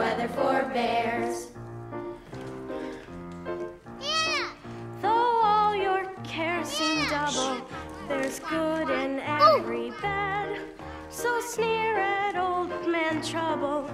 weather forbears. Hannah! Though all your cares seem double, there's good in every bad. So sneer at old man trouble.